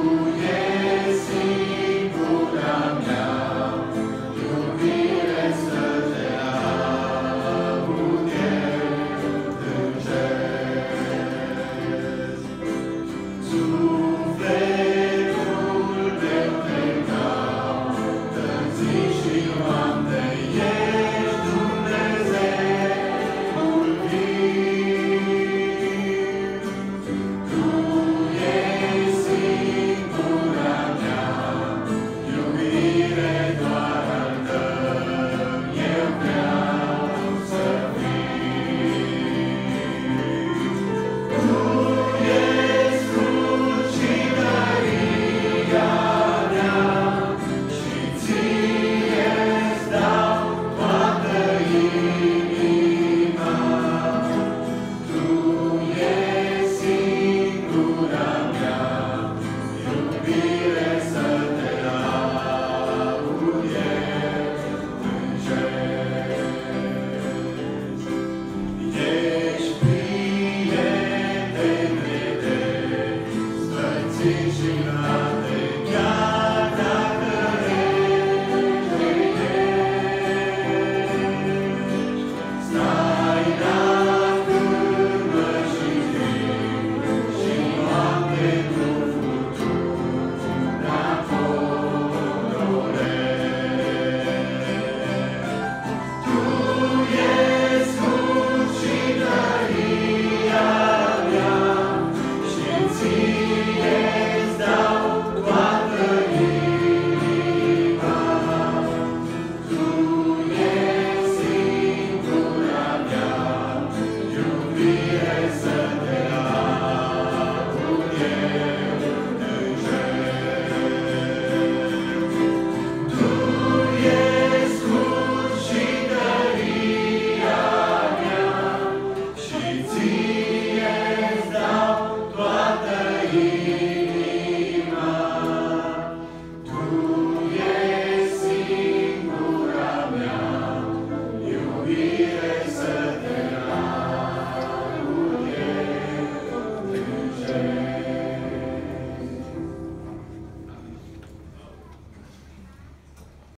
conhecem.